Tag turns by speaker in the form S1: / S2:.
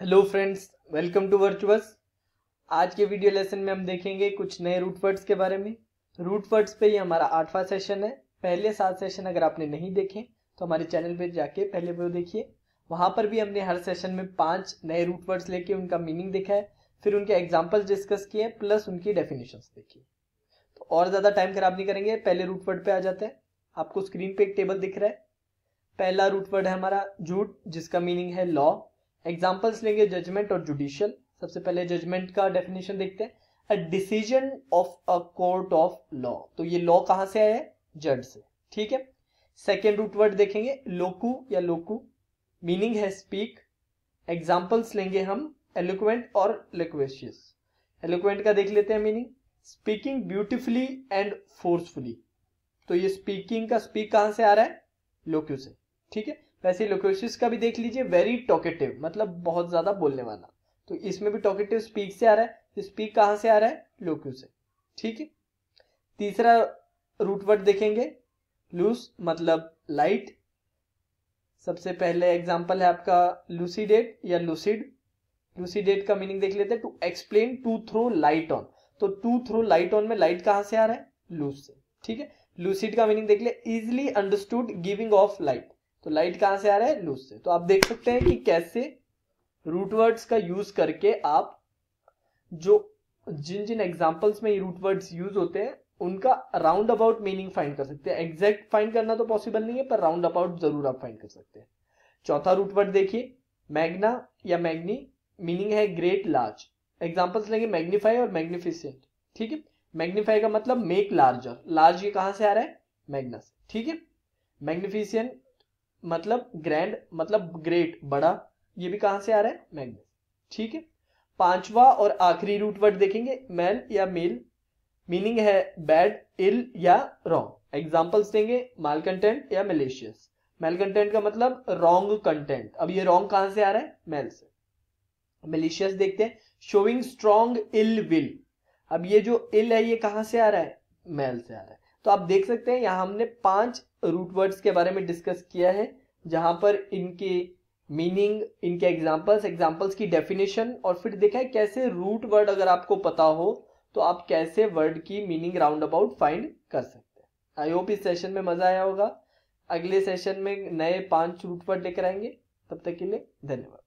S1: Hello friends, welcome to Virtuous. आज के video lesson में हम देखेंगे कुछ नए रूट वर्ड्स के बारे में। रूट वर्ड्स पे ही हमारा आठवां सेशन है। पहले सात सेशन अगर आपने नहीं देखे तो हमारे चैनल पे जाके पहले वो देखिए। वहाँ पर भी हमने हर सेशन में पाँच नए रूट वर्ड्स लेके उनका मीनिंग देखा है। फिर उनके एग्जाम्पल्स डिस्कस किए प्लस उनकी डेफिनेशन देखी। तो और ज़्यादा टाइम खराब नहीं करेंगे, पहले रूट वर्ड पे आ जाते हैं। आपको स्क्रीन पे एक टेबल दिख रहा है। पहला रूट वर्ड है हमारा झूठ जिसका मीनिंग है लॉ एग्जाम्पल्स लेंगे जजमेंट और जुडिशियल। सबसे पहले जजमेंट का डेफिनेशन देखते हैं। A decision of a court of law तो ये लॉ कहाँ से आया है? जज से। ठीक है? सेकेंड रूट वर्ड देखेंगे। लोकू या लोकू। मीनिंग है स्पीक एग्जाम्पल्स लेंगे हम। एलोक्वेंट और लिक्वेशियस एलोक्वेंट का देख लेते हैं meaning speaking beautifully and forcefully तो ये स्पीकिंग का स्पीक कहाँ से आ रहा है? लोक्यू से। ठीक है? वैसे लोकोशिस का भी देख लीजिए वेरी टॉकेटिव मतलब बहुत ज़्यादा बोलने वाला। तो इसमें भी टॉकेटिव स्पीक से आ रहा है तो स्पीक कहाँ से आ रहा है? लोक्यू से। ठीक है? तीसरा रूट वर्ड देखेंगे। लूस मतलब लाइट सबसे पहले एग्ज़ाम्पल है आपका लूसीडेट या लूसिड लूसीडेट का मीनिंग देख लेते हैं। To explain to throw light on तो टू थ्रो लाइट ऑन में लाइट कहाँ से आ रहा है? लूस से। ठीक है? लूसिड का मीनिंग देख ले। Easily understood giving off light तो लाइट कहाँ से आ रहा है? लूज से। तो आप देख सकते हैं कि कैसे रूट वर्ड्स का यूज़ करके आप जो जिन जिन एग्जाम्पल्स में रूट वर्ड्स यूज़ होते हैं, उनका राउंड अबाउट मीनिंग फाइंड कर सकते हैं। एग्जैक्ट फाइंड करना तो पॉसिबल नहीं है, पर राउंड अबाउट ज़रूर आप फाइंड कर सकते हैं। चौथा रूट वर्ड देखिए मैग्ना या मैग्नी मीनिंग है ग्रेट लार्ज एग्जाम्पल्स लेंगे मैग्नीफाई और मैग्निफिसेंट ठीक है? मैग्नीफाई का मतलब मेक लार्जर लार्ज ये कहाँ से आ रहा है? मैग्ना से। ठीक है? मैग्निफिशियंट मतलब ग्रैंड मतलब ग्रेट बड़ा, ये भी कहाँ से आ रहा है? मैग्नस ठीक है? पांचवा और आखिरी रूट वर्ड देखेंगे मेल या मेल मीनिंग है बैड इल या रॉन्ग एग्जाम्पल्स देंगे माल कंटेंट या मलेशियस मेल कंटेंट का मतलब रॉन्ग कंटेंट अब ये रॉन्ग कहाँ से आ रहा है? मेल से. मलेशियस देखते हैं. शोइंग स्ट्रॉन्ग इल विल अब ये जो इल है, ये कहाँ से आ रहा है? मेल से आ रहा है. तो आप देख सकते हैं, यहाँ हमने पाँच रूट वर्ड्स के बारे में डिस्कस किया है, जहाँ पर इनके मीनिंग इनके एग्जाम्पल्स एग्जाम्पल्स की डेफिनेशन और फिर देखा है कैसे रूट वर्ड अगर आपको पता हो तो आप कैसे वर्ड की मीनिंग राउंड अबाउट फाइंड कर सकते हैं। आई होप इस सेशन में मज़ा आया होगा। अगले सेशन में नए पाँच रूट वर्ड लेकर आएँगे। तब तक के लिए धन्यवाद।